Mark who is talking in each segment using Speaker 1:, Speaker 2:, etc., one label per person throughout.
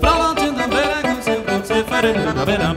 Speaker 1: Bra land in de bergen, ze wordt ze verder naar binnen.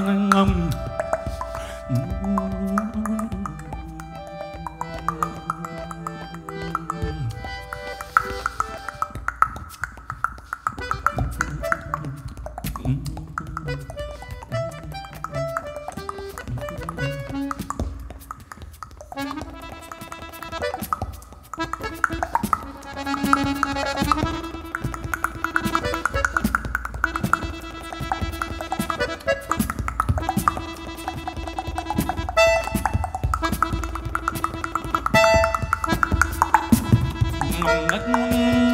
Speaker 1: ngâm mong ngất